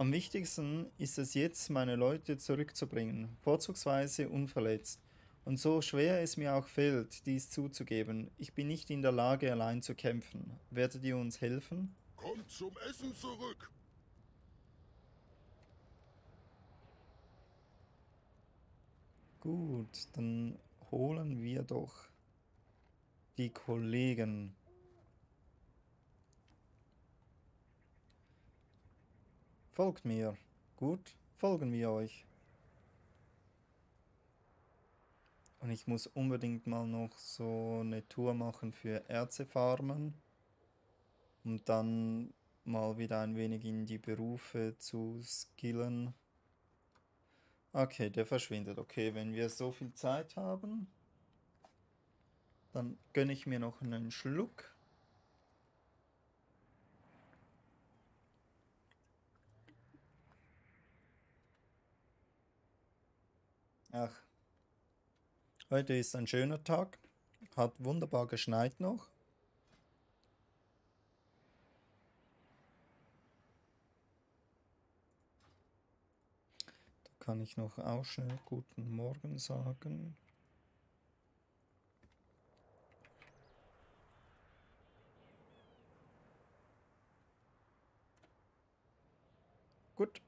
Am wichtigsten ist es jetzt, meine Leute zurückzubringen, vorzugsweise unverletzt. Und so schwer es mir auch fällt, dies zuzugeben, ich bin nicht in der Lage, allein zu kämpfen. Werdet ihr uns helfen? Kommt zum Essen zurück. Gut, dann holen wir doch die Kollegen. Folgt mir. Gut, folgen wir euch. Und ich muss unbedingt mal noch so eine Tour machen für Erzefarmen. Um dann mal wieder ein wenig in die Berufe zu skillen. Okay, der verschwindet. Okay, wenn wir so viel Zeit haben, dann gönne ich mir noch einen Schluck. Ach, heute ist ein schöner Tag. Hat wunderbar geschneit noch. Da kann ich noch auch schnell guten Morgen sagen. Gut.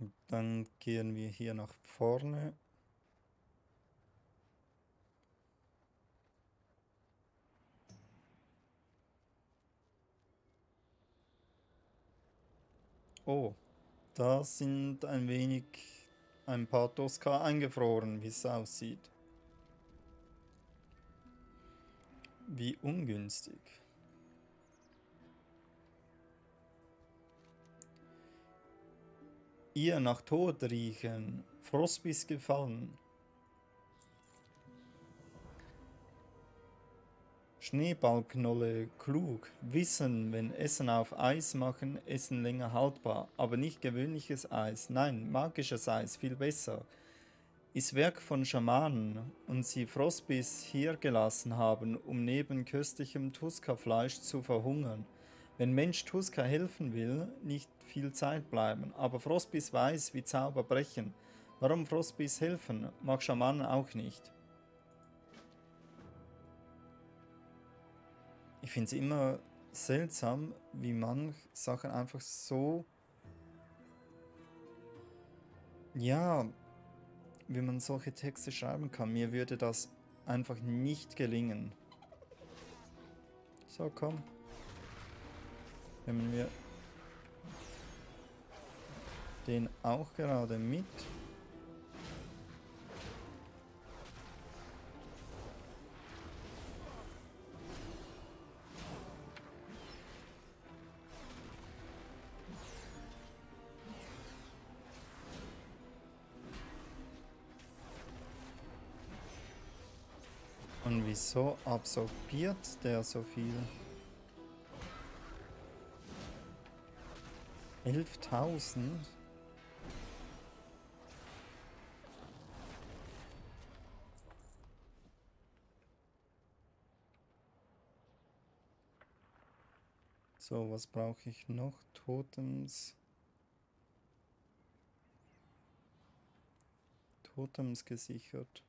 Und dann gehen wir hier nach vorne. Oh, da sind ein wenig ein paar Tosca eingefroren, wie es aussieht. Wie ungünstig. Ihr nach Tod riechen, Frostbiss gefallen. Schneeballknolle klug, wissen, wenn Essen auf Eis machen, Essen länger haltbar, aber nicht gewöhnliches Eis, nein, magisches Eis, viel besser. Ist Werk von Schamanen und sie Frostbiss hier gelassen haben, um neben köstlichem Tuska-Fleisch zu verhungern. Wenn Mensch Tuska helfen will, nicht viel Zeit bleiben, aber Frostbiss weiß, wie Zauber brechen. Warum Frostbiss helfen, mag Schamanen auch nicht. Ich finde es immer seltsam, wie man Sachen einfach so... Ja, wie man solche Texte schreiben kann. Mir würde das einfach nicht gelingen. So, komm. Nehmen wir den auch gerade mit. Und wieso absorbiert der so viel? 11.000? So, was brauche ich noch? Totems. Totems gesichert.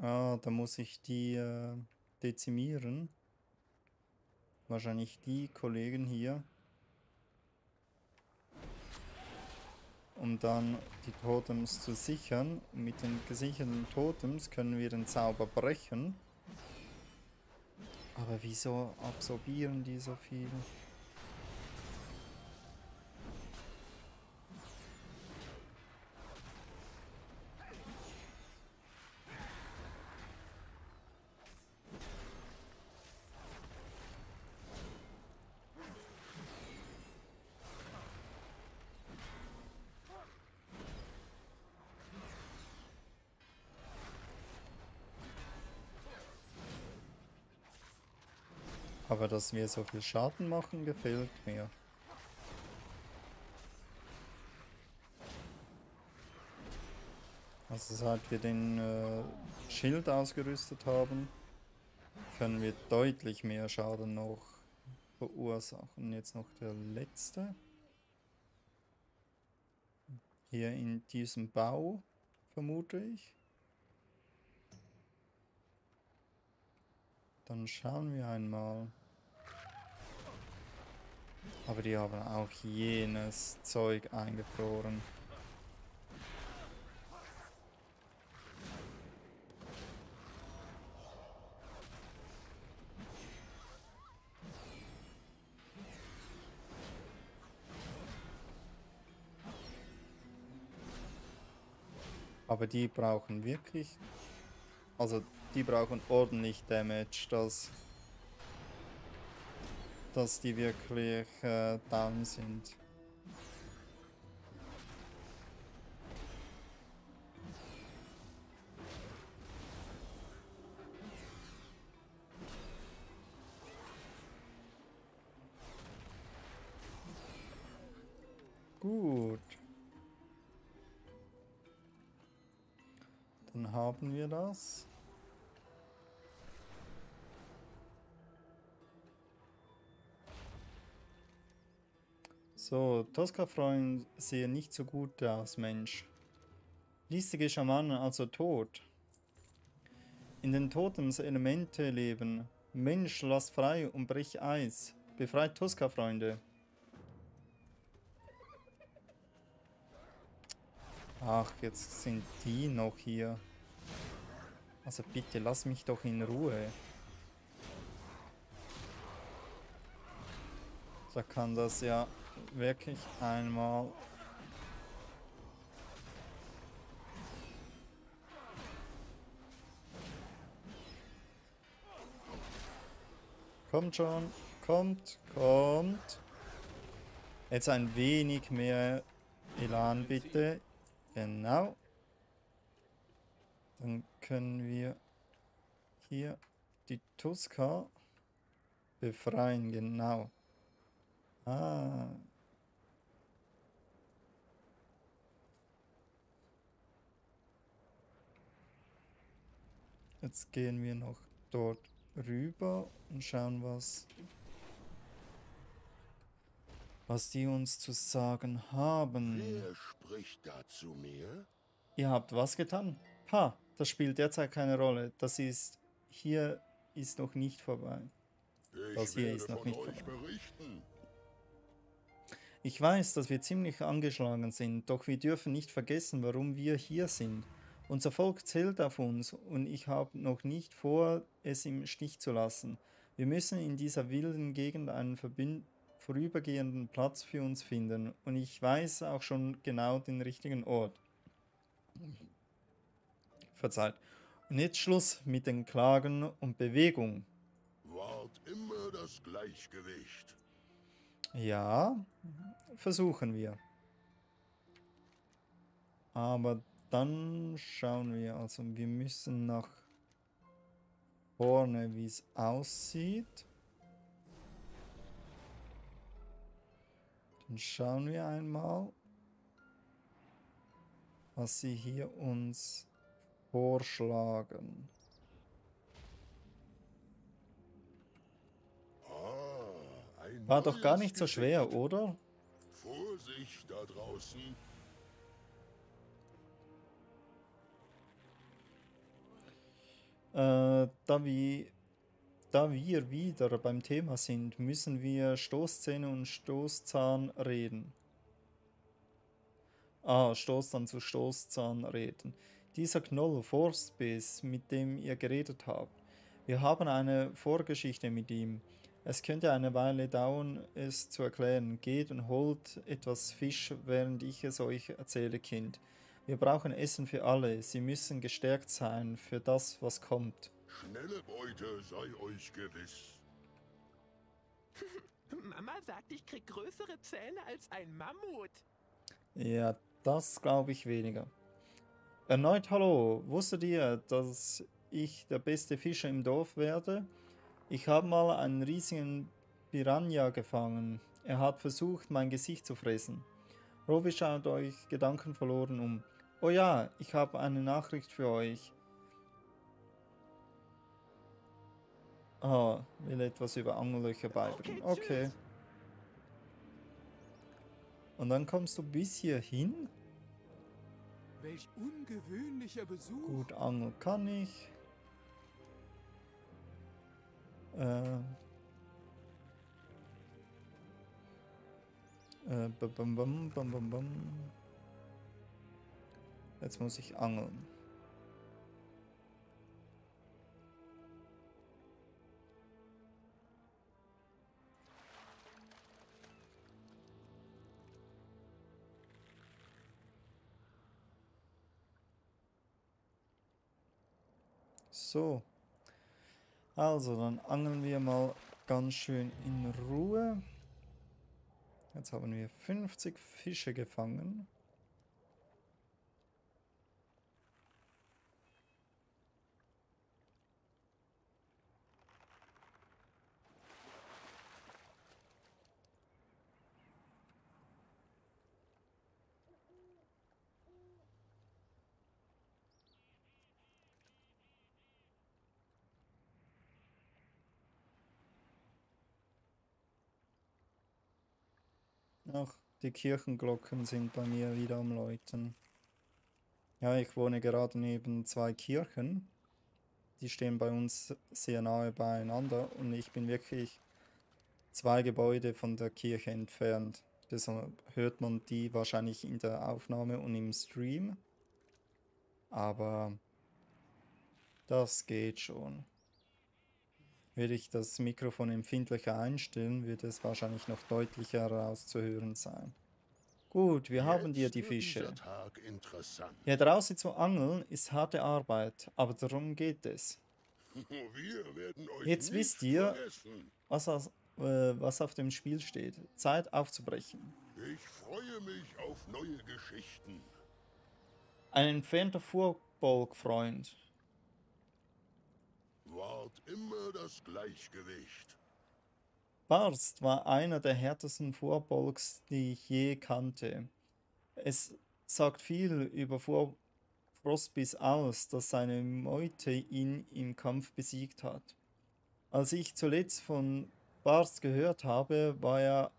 Ah, da muss ich die äh, dezimieren. Wahrscheinlich die Kollegen hier. Um dann die Totems zu sichern. Mit den gesicherten Totems können wir den Zauber brechen. Aber wieso absorbieren die so viel? Aber dass wir so viel Schaden machen, gefällt mir. Also seit wir den äh, Schild ausgerüstet haben, können wir deutlich mehr Schaden noch verursachen. Jetzt noch der letzte. Hier in diesem Bau, vermute ich. Dann schauen wir einmal. Aber die haben auch jenes Zeug eingefroren. Aber die brauchen wirklich... Also die brauchen ordentlich Damage, dass, dass die wirklich äh, down sind. Gut. Dann haben wir das. So, Tosca-Freund sehen nicht so gut aus, Mensch. Listige Schamanen also tot. In den Totems Elemente leben. Mensch, lass frei und brich Eis. Befreit Tosca-Freunde. Ach, jetzt sind die noch hier. Also bitte, lass mich doch in Ruhe. Da kann das ja wirklich einmal Kommt schon, kommt, kommt. Jetzt ein wenig mehr Elan bitte. Genau. Dann können wir hier die Tuska befreien, genau. Ah. Jetzt gehen wir noch dort rüber und schauen, was, was die uns zu sagen haben. Wer spricht da zu mir? Ihr habt was getan? Ha, das spielt derzeit keine Rolle. Das ist, hier ist noch nicht vorbei. Ich Das hier ist noch nicht vorbei. berichten. Ich weiß, dass wir ziemlich angeschlagen sind, doch wir dürfen nicht vergessen, warum wir hier sind. Unser Volk zählt auf uns und ich habe noch nicht vor, es im Stich zu lassen. Wir müssen in dieser wilden Gegend einen verbün- vorübergehenden Platz für uns finden und ich weiß auch schon genau den richtigen Ort. Verzeiht. Und jetzt Schluss mit den Klagen und Bewegung. Wahrt immer das Gleichgewicht. Ja, versuchen wir. Aber dann schauen wir, also wir müssen nach vorne, wie es aussieht. Dann schauen wir einmal, was sie hier uns vorschlagen. Ah, War doch gar nicht so schwer, oder? Vorsicht da draußen. Äh, da, wir, da wir wieder beim Thema sind, müssen wir Stoßzähne und Stoßzahn reden. Ah, Stoßzahn zu Stoßzahn reden. Dieser Knoll Forstbiss, mit dem ihr geredet habt. Wir haben eine Vorgeschichte mit ihm. Es könnte eine Weile dauern, es zu erklären. Geht und holt etwas Fisch, während ich es euch erzähle, Kind. Wir brauchen Essen für alle. Sie müssen gestärkt sein für das, was kommt. Schnelle Beute sei euch gewiss. Mama sagt, ich krieg größere Zähne als ein Mammut. Ja, das glaube ich weniger. Erneut hallo. Wusstet ihr, dass ich der beste Fischer im Dorf werde? Ich habe mal einen riesigen Piranha gefangen. Er hat versucht, mein Gesicht zu fressen. Rovi schaut euch gedankenverloren um. Oh ja, ich habe eine Nachricht für euch. Ah, will etwas über Angellöcher beibringen. Okay. Und dann kommst du bis hier hin. Welch ungewöhnlicher Besuch. Gut, Angel kann ich. Äh. Äh, bum, bum, bum, bum, bum. Jetzt muss ich angeln. So. Also, dann angeln wir mal ganz schön in Ruhe. Jetzt haben wir 50 Fische gefangen. Ach, die Kirchenglocken sind bei mir wieder am Läuten. Ja, ich wohne gerade neben zwei Kirchen. Die stehen bei uns sehr nahe beieinander und ich bin wirklich zwei Gebäude von der Kirche entfernt. Deshalb hört man die wahrscheinlich in der Aufnahme und im Stream. Aber das geht schon. Würde ich das Mikrofon empfindlicher einstellen, würde es wahrscheinlich noch deutlicher herauszuhören sein. Gut, wir haben dir Jetzt die Fische. Hier draußen zu angeln ist harte Arbeit, aber darum geht es. Euch Jetzt wisst ihr- vergessen. Was, aus, äh, was auf dem Spiel steht. Zeit aufzubrechen. Ich freue mich auf neue Geschichten. Ein entfernter Furbolg-Freund. Wahrt immer das Gleichgewicht. Barst war einer der härtesten Vorbolgs, die ich je kannte. Es sagt viel über Vor Frostbiss aus, dass seine Meute ihn im Kampf besiegt hat. Als ich zuletzt von Barst gehört habe, war er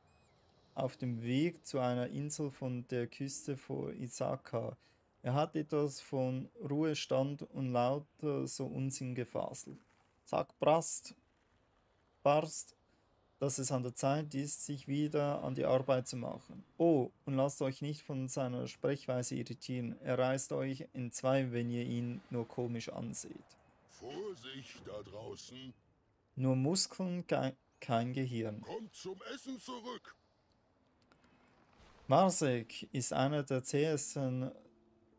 auf dem Weg zu einer Insel von der Küste vor Isaka. Er hat etwas von Ruhestand und lauter so Unsinn gefaselt. Sag Brast, Barst, dass es an der Zeit ist, sich wieder an die Arbeit zu machen. Oh, und lasst euch nicht von seiner Sprechweise irritieren. Er reißt euch in zwei, wenn ihr ihn nur komisch anseht. Vorsicht da draußen. Nur Muskeln, kei- kein Gehirn. Kommt zum Essen zurück. Marsek ist einer der zähesten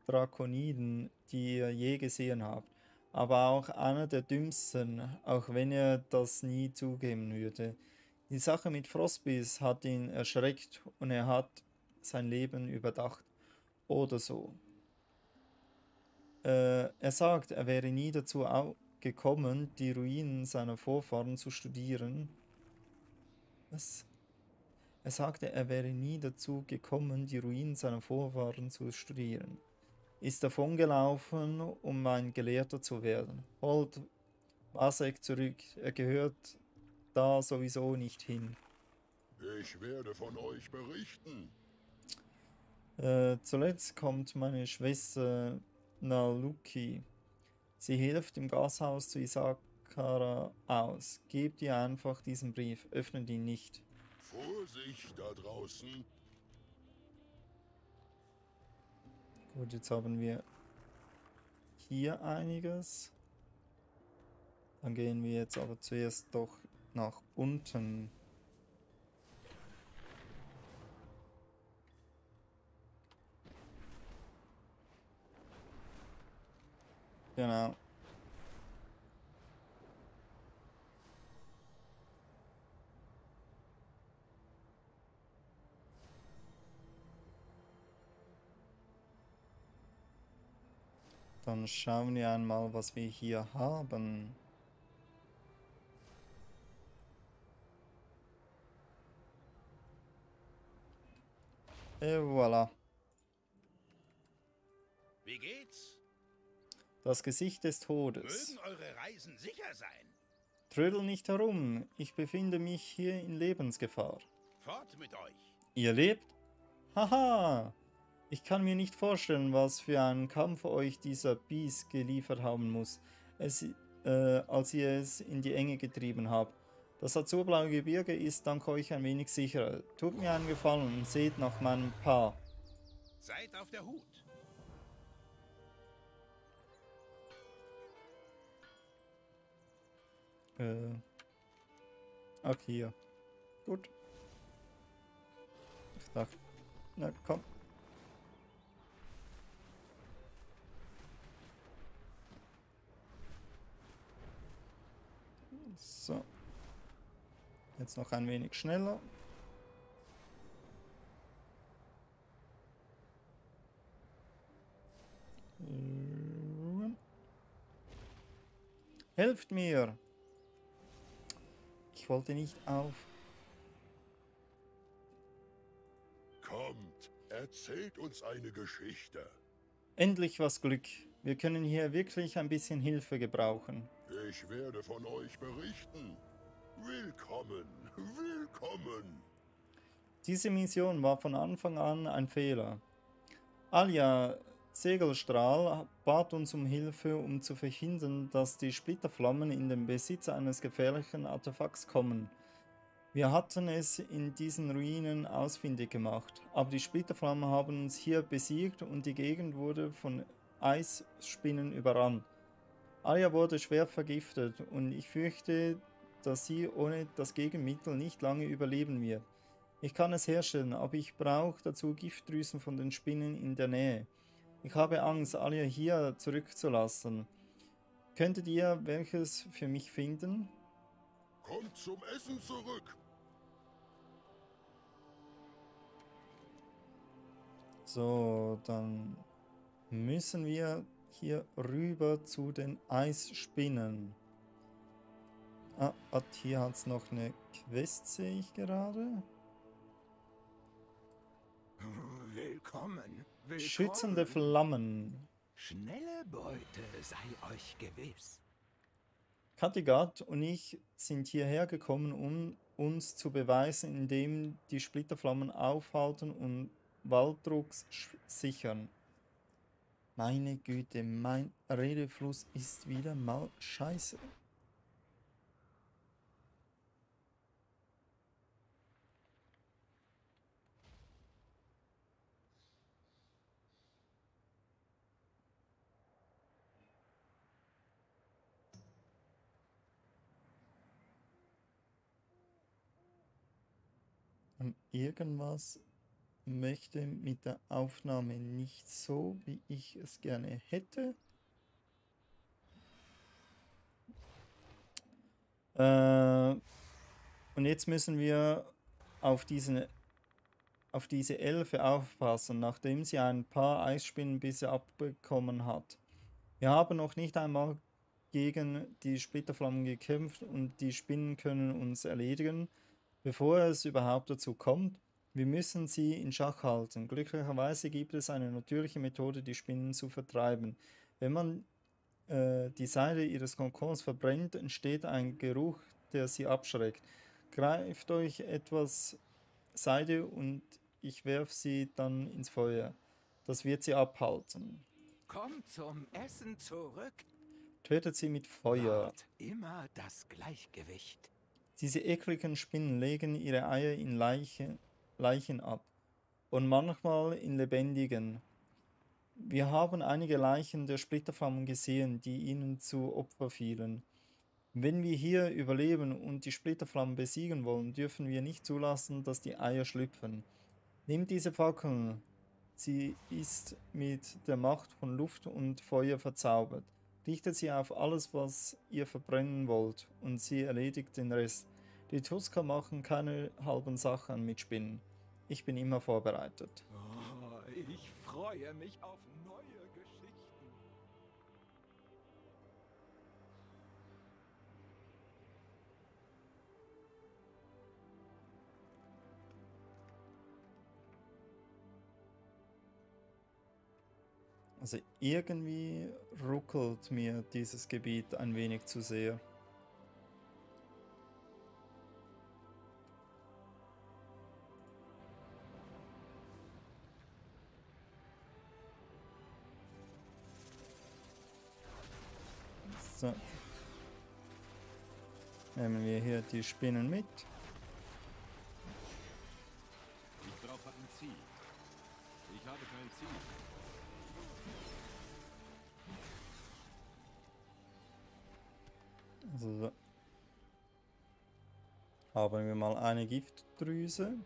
Drakoniden, die ihr je gesehen habt, aber auch einer der dümmsten, auch wenn er das nie zugeben würde. Die Sache mit Frostbiss hat ihn erschreckt und er hat sein Leben überdacht. Oder so. Äh, er sagt, er wäre nie dazu gekommen, die Ruinen seiner Vorfahren zu studieren. Was? Er sagte, er wäre nie dazu gekommen, die Ruinen seiner Vorfahren zu studieren. Ist davongelaufen, um ein Gelehrter zu werden. Holt Vasek zurück, er gehört da sowieso nicht hin. Ich werde von euch berichten. Äh, zuletzt kommt meine Schwester Naluki. Sie hilft im Gashaus zu Isakara aus. Gebt ihr einfach diesen Brief, öffnet ihn nicht. Vorsicht da draußen. Gut, jetzt haben wir hier einiges. Dann gehen wir jetzt aber zuerst doch nach unten. Genau. Dann schauen wir einmal, was wir hier haben. Et voilà. Wie geht's? Das Gesicht des Todes. Mögen eure Reisen sicher sein. Trödel nicht herum, ich befinde mich hier in Lebensgefahr. Fort mit euch! Ihr lebt? Haha! Ich kann mir nicht vorstellen, was für einen Kampf euch dieser Biest geliefert haben muss, es, äh, als ihr es in die Enge getrieben habt. Das azurblaue Gebirge ist dank euch ein wenig sicherer. Tut mir einen Gefallen und seht nach meinem Paar. Seid auf der Hut! Äh. Ach, hier. Gut. Ich dachte. Na, komm. So. Jetzt noch ein wenig schneller. Helft mir! Ich wollte nicht auf. Kommt, erzählt uns eine Geschichte. Endlich was Glück. Wir können hier wirklich ein bisschen Hilfe gebrauchen. Ich werde von euch berichten. Willkommen, willkommen. Diese Mission war von Anfang an ein Fehler. Alia Segelstrahl bat uns um Hilfe, um zu verhindern, dass die Splitterflammen in den Besitz eines gefährlichen Artefakts kommen. Wir hatten es in diesen Ruinen ausfindig gemacht, aber die Splitterflammen haben uns hier besiegt und die Gegend wurde von Eisspinnen überrannt. Alia wurde schwer vergiftet und ich fürchte, dass sie ohne das Gegenmittel nicht lange überleben wird. Ich kann es herstellen, aber ich brauche dazu Giftdrüsen von den Spinnen in der Nähe. Ich habe Angst, Alia hier zurückzulassen. Könntet ihr welches für mich finden? Kommt zum Essen zurück. So, dann müssen wir hier rüber zu den Eisspinnen. Ah, hier hat es noch eine Quest, sehe ich gerade. Willkommen. Willkommen. Schützende Flammen. Schnelle Beute sei euch gewiss. Kattegat und ich sind hierher gekommen, um uns zu beweisen, indem die Splitterflammen aufhalten und Walddrucks sichern. Meine Güte, mein Redefluss ist wieder mal scheiße. Und irgendwas möchte mit der Aufnahme nicht so, wie ich es gerne hätte. Äh, und jetzt müssen wir auf, diesen, auf diese Elfe aufpassen, nachdem sie ein paar Eisspinnenbisse abbekommen hat. Wir haben noch nicht einmal gegen die Splitterflammen gekämpft und die Spinnen können uns erledigen, bevor es überhaupt dazu kommt. Wir müssen sie in Schach halten. Glücklicherweise gibt es eine natürliche Methode, die Spinnen zu vertreiben. Wenn man äh, die Seide ihres Kokons verbrennt, entsteht ein Geruch, der sie abschreckt. Greift euch etwas Seide und ich werfe sie dann ins Feuer. Das wird sie abhalten. Kommt zum Essen zurück. Tötet sie mit Feuer. Wahrt immer das Gleichgewicht. Diese ekligen Spinnen legen ihre Eier in Leiche, Leichen ab und manchmal in lebendigen. Wir haben einige Leichen der Splitterflammen gesehen, die ihnen zu Opfer fielen. Wenn wir hier überleben und die Splitterflammen besiegen wollen, dürfen wir nicht zulassen, dass die Eier schlüpfen. Nehmt diese Fackeln. Sie ist mit der Macht von Luft und Feuer verzaubert. Richtet sie auf alles, was ihr verbrennen wollt, und sie erledigt den Rest. Die Tusker machen keine halben Sachen mit Spinnen. Ich bin immer vorbereitet. Oh, ich freue mich auf neue Geschichten. Also irgendwie ruckelt mir dieses Gebiet ein wenig zu sehr. So. Nehmen wir hier die Spinnen mit. Ich brauche ein Ziel. Ich habe kein Ziel. So. Haben wir mal eine Giftdrüse.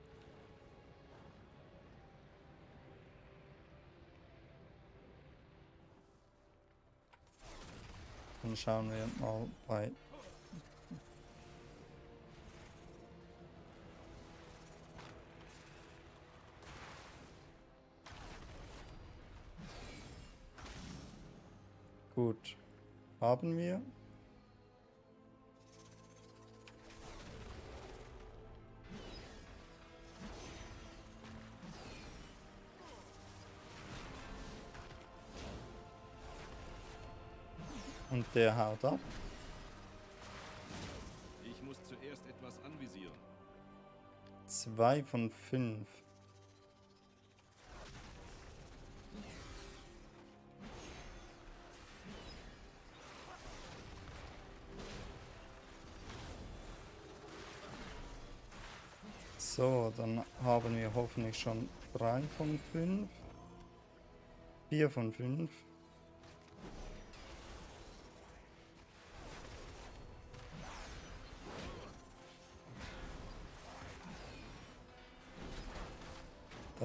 Dann schauen wir mal bei Gut, haben wir. Und der haut ab. Ich muss zuerst etwas anvisieren. Zwei von fünf. So, dann haben wir hoffentlich schon drei von fünf. Vier von fünf.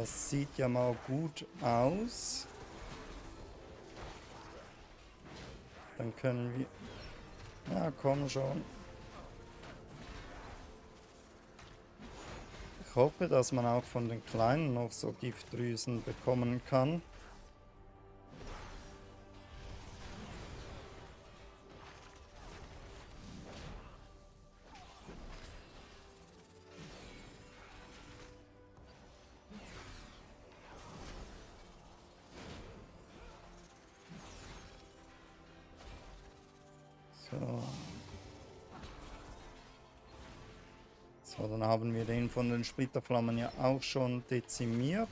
Das sieht ja mal gut aus. Dann können wir... Ja, komm schon. Ich hoffe, dass man auch von den Kleinen noch so Giftdrüsen bekommen kann. Splitterflammen ja auch schon dezimiert.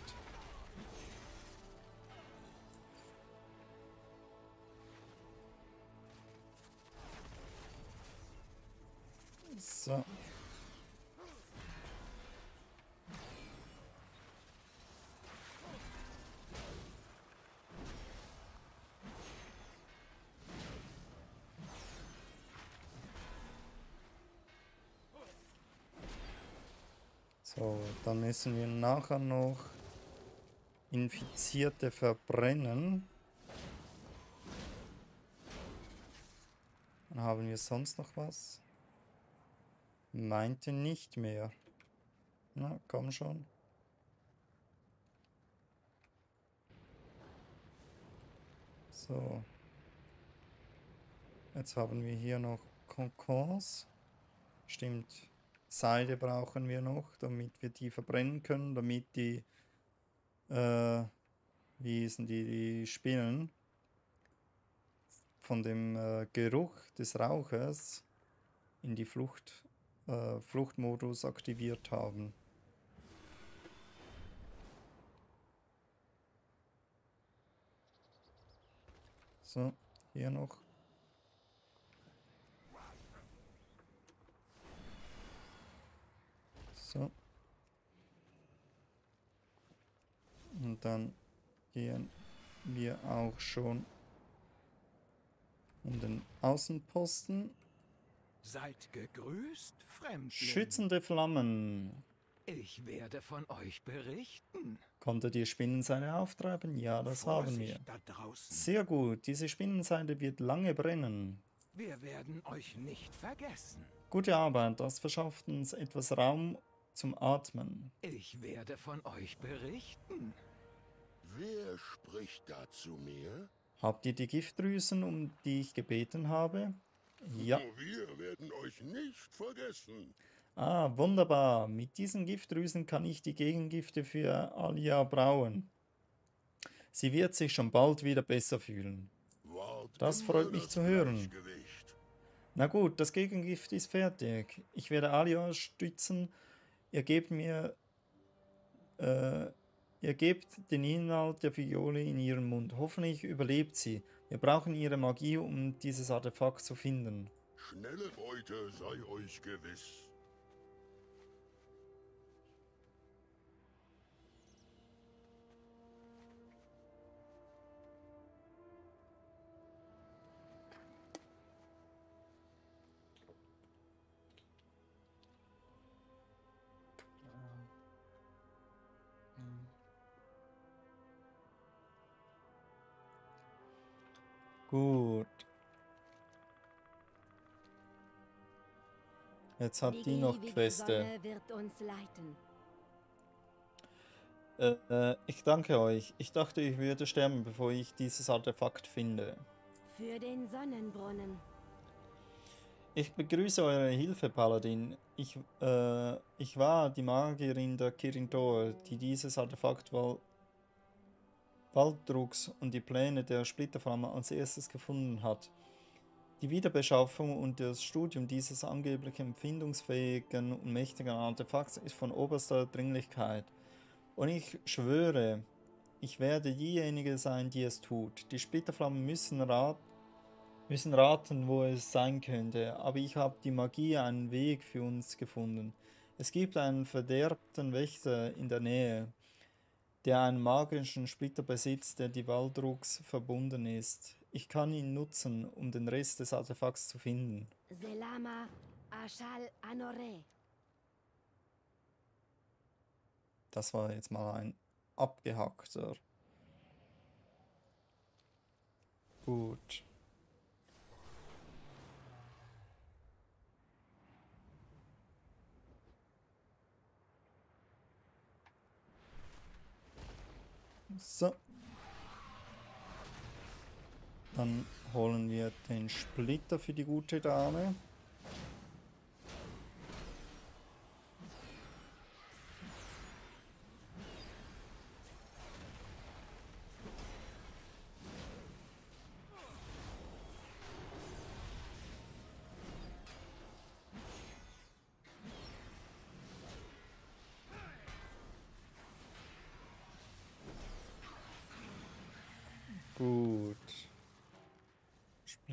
So, dann müssen wir nachher noch Infizierte verbrennen. Dann haben wir sonst noch was? Meinte nicht mehr. Na, komm schon. So. Jetzt haben wir hier noch Konkons. Stimmt. Seide brauchen wir noch, damit wir die verbrennen können, damit die, äh, wie hießen die, die Spinnen von dem äh, Geruch des Rauches in die Flucht, äh, Fluchtmodus aktiviert haben. So, hier noch. So. Und dann gehen wir auch schon in den Außenposten. Seid gegrüßt, Fremdling. Schützende Flammen. Ich werde von euch berichten. Konntet ihr Spinnenseide auftreiben? Ja, das haben wir. Vorsicht da draußen. Sehr gut, diese Spinnenseide wird lange brennen. Wir werden euch nicht vergessen. Gute Arbeit, das verschafft uns etwas Raum zum Atmen. Ich werde von euch berichten. Wer spricht da zu mir? Habt ihr die Giftdrüsen, um die ich gebeten habe? Ja. Wir werden euch nicht vergessen. Ah, wunderbar. Mit diesen Giftdrüsen kann ich die Gegengifte für Alia brauen. Sie wird sich schon bald wieder besser fühlen. Wart Das freut mich das zu hören. Na gut, das Gegengift ist fertig. Ich werde Alia stützen. Ihr gebt mir, äh, ihr gebt den Inhalt der Fiole in ihren Mund. Hoffentlich überlebt sie. Wir brauchen ihre Magie, um dieses Artefakt zu finden. Schnelle Beute sei euch gewiss. Jetzt hat die noch ewige Queste. Äh, äh, ich danke euch. Ich dachte, ich würde sterben, bevor ich dieses Artefakt finde. Für den Sonnenbrunnen. Ich begrüße eure Hilfe, Paladin. Ich, äh, ich war die Magierin der Kirintor, die dieses Artefakt Val Waldrucks und die Pläne der Splitterflamme als erstes gefunden hat. Die Wiederbeschaffung und das Studium dieses angeblich empfindungsfähigen und mächtigen Artefakts ist von oberster Dringlichkeit. Und ich schwöre, ich werde diejenige sein, die es tut. Die Splitterflammen müssen, rat müssen raten, wo es sein könnte, aber ich habe die Magie einen Weg für uns gefunden. Es gibt einen verderbten Wächter in der Nähe, der einen magischen Splitter besitzt, der die Waldrucks verbunden ist. Ich kann ihn nutzen, um den Rest des Artefakts zu finden. Selama Ashal Anore. Das war jetzt mal ein abgehackter. Gut. So. Dann holen wir den Splitter für die gute Dame.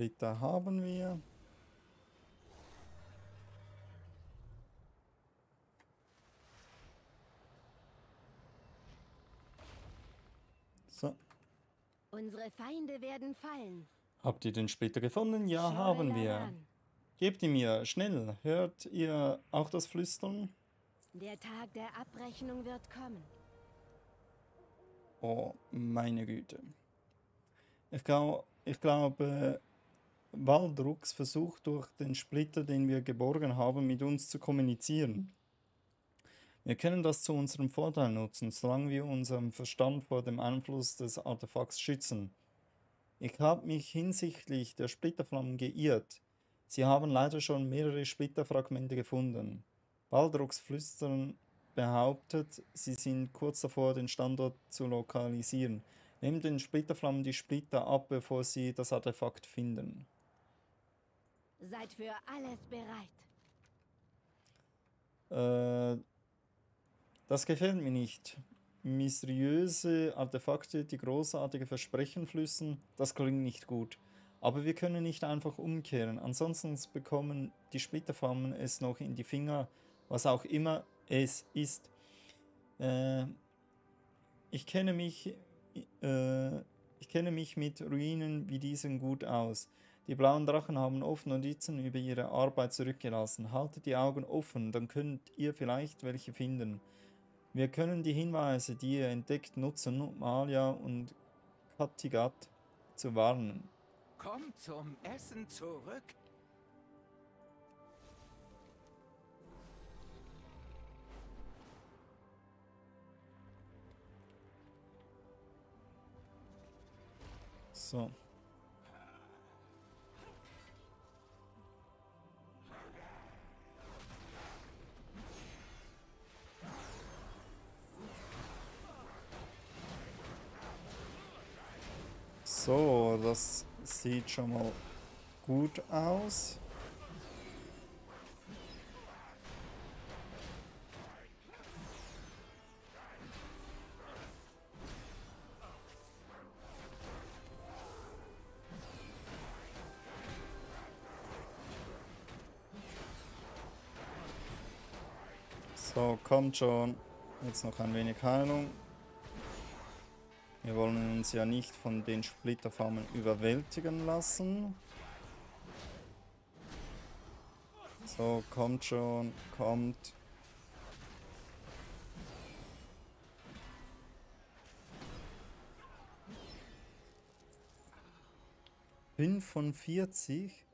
Splitter haben wir. So. Unsere Feinde werden fallen. Habt ihr den Splitter gefunden? Ja, Schau haben wir. daran. Gebt ihn mir, schnell. Hört ihr auch das Flüstern? Der Tag der Abrechnung wird kommen. Oh, meine Güte. Ich, glaub, ich glaube, Waldrux versucht durch den Splitter, den wir geborgen haben, mit uns zu kommunizieren. Wir können das zu unserem Vorteil nutzen, solange wir unseren Verstand vor dem Einfluss des Artefakts schützen. Ich habe mich hinsichtlich der Splitterflammen geirrt. Sie haben leider schon mehrere Splitterfragmente gefunden. Baldrux Flüstern behauptet, sie sind kurz davor, den Standort zu lokalisieren. Nehmt den Splitterflammen die Splitter ab, bevor sie das Artefakt finden. Seid für alles bereit. Äh, das gefällt mir nicht. Mysteriöse Artefakte, die großartige Versprechen flüssen, das klingt nicht gut. Aber wir können nicht einfach umkehren, ansonsten bekommen die Splitterflammen es noch in die Finger, was auch immer es ist. Äh, ich kenne mich, äh, ich kenne mich mit Ruinen wie diesen gut aus. Die blauen Drachen haben oft Notizen über ihre Arbeit zurückgelassen. Haltet die Augen offen, dann könnt ihr vielleicht welche finden. Wir können die Hinweise, die ihr entdeckt, nutzen, um Alia und Kattegat zu warnen. Kommt zum Essen zurück. So. So, das sieht schon mal gut aus. So, kommt schon. Jetzt noch ein wenig Heilung. Wir wollen uns ja nicht von den Splitterfarmen überwältigen lassen. So, kommt schon, kommt. Fünfundvierzig?